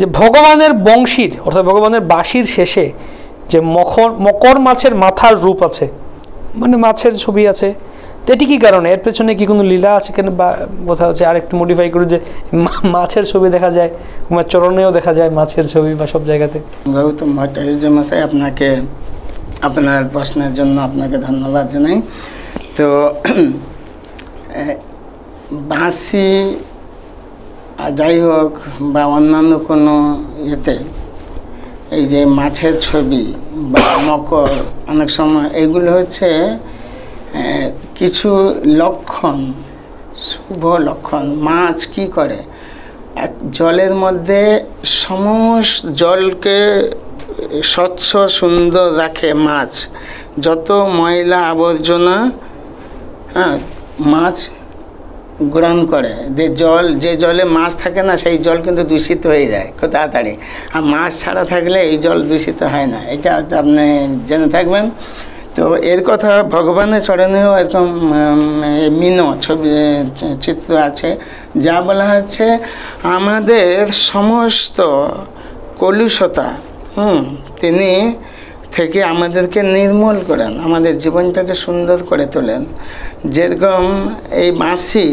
যে ভগবানের বংশীর অর্থাৎ ভগবানের বাঁশির শেষে যে মকর মকর মাছের মাথার রূপ আছে মানে মাছের ছবি আছে, তো এটি কী কারণে? এর পেছনে কি কোনো লীলা আছে কেন? বা কোথাও আছে? আর একটু মডিফাই করে যে মাছের ছবি দেখা যায় তোমার চরণেও দেখা যায় মাছের ছবি বা সব জায়গাতে। গৌতম আপনাকে, আপনার প্রশ্নের জন্য আপনাকে ধন্যবাদ জানাই। তো বাঁশি যাই হোক, বা অন্যান্য কোনো ইয়েতে, এই যে মাছের ছবি বা মকর অনেক সময় এগুলো হচ্ছে কিছু লক্ষণ, শুভ লক্ষণ। মাছ কি করে? এক জলের মধ্যে সমস্ত জলকে স্বচ্ছ, সুন্দর রাখে মাছ। যত ময়লা আবর্জনা হ্যাঁ মাছ গ্রহণ করে। যে জল যে জলে মাছ থাকে না সেই জল কিন্তু দূষিত হয়ে যায় খুব তাড়াতাড়ি। আর মাছ ছাড়া থাকলে এই জল দূষিত হয় না। এটা আপনি জেনে থাকবেন। তো এর কথা ভগবানের চরণেও এরকম উম, মিনো ছবি চিত্র আছে যা বলা হচ্ছে আমাদের সমস্ত কলুষতা হুম তিনি থেকে আমাদেরকে নির্মূল করেন, আমাদের জীবনটাকে সুন্দর করে তোলেন। যেরকম এই বাঁশি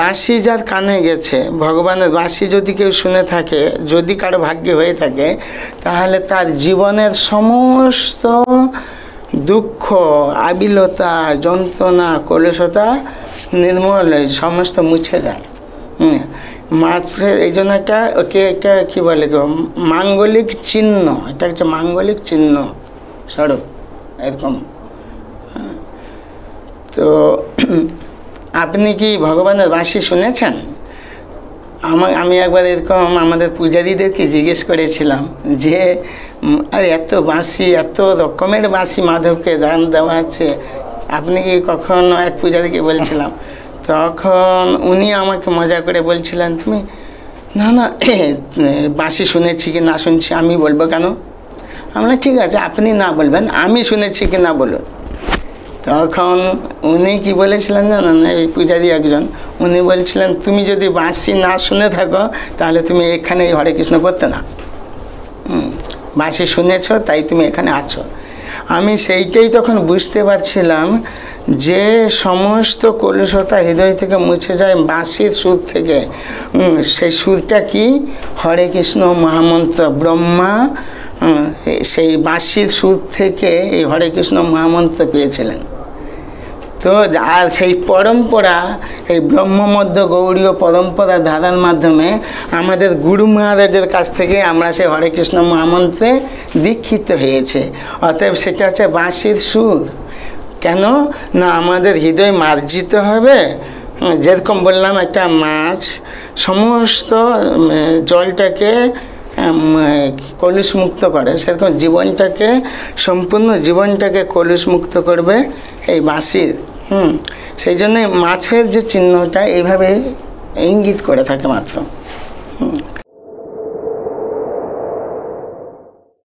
বাঁশি যার কানে গেছে, ভগবানের বাঁশি যদি কেউ শুনে থাকে, যদি কারও ভাগ্যে হয়ে থাকে, তাহলে তার জীবনের সমস্ত দুঃখ, আবিলতা, যন্ত্রণা, কলুষতা নির্মূল সমস্ত মুছে যায় মাছের এই জন্য একটা ওকে একটা কী বলে মাঙ্গলিক চিহ্ন, এটা হচ্ছে মাঙ্গলিক চিহ্ন স্বরূপ এরকম হ্যাঁ। তো আপনি কি ভগবানের বাঁশি শুনেছেন আমার আমি একবার এরকম আমাদের পূজারীদেরকে জিজ্ঞেস করেছিলাম যে আরে এত বাঁশি, এত রকমের বাঁশি মাধবকে দান দেওয়া আছে, আপনি কি কখনো এক পূজারীকে বলছিলাম তখন উনি আমাকে মজা করে বলছিলেন, তুমি, না না, বাঁশি শুনেছি কি না শুনছি, আমি বলব কেন? আমরা ঠিক আছে, আপনি না বলবেন, আমি শুনেছি কি না বলুন। তখন উনি কি বলেছিলেন জানেন, এই পূজারী একজন, উনি বলছিলেন, তুমি যদি বাঁশি না শুনে থাকো, তাহলে তুমি এখানে হরে কৃষ্ণ করতে না। বাঁশি শুনেছ, তাই তুমি এখানে আছো। আমি সেইটাই তখন বুঝতে পারছিলাম যে সমস্ত কলুষতা হৃদয় থেকে মুছে যায় বাঁশির সুর থেকে সেই সুরটা কি? হরে কৃষ্ণ মহামন্ত্র ব্রহ্মা সেই বাঁশির সুর থেকে এই হরে কৃষ্ণ মহামন্ত্র পেয়েছিলেন। তো আর সেই পরম্পরা, এই ব্রহ্মমধ্য গৌড়ীয় পরম্পরা ধারার মাধ্যমে আমাদের গুরু মহারাজের কাছ থেকে আমরা সেই হরে কৃষ্ণ মহামন্ত্রে দীক্ষিত হয়েছে। অতএব সেটা হচ্ছে বাঁশির সুর। কেন? না আমাদের হৃদয় মার্জিত হবে। যেরকম বললাম একটা মাছ সমস্ত জলটাকে উম, কলুষ মুক্ত করে। সেরকম জীবনটাকে সম্পূর্ণ জীবনটাকে কলুষ মুক্ত করবে এই বাঁশির হুম সেই জন্য মাছের যে চিহ্নটা এইভাবে ইঙ্গিত করে থাকে মাত্র।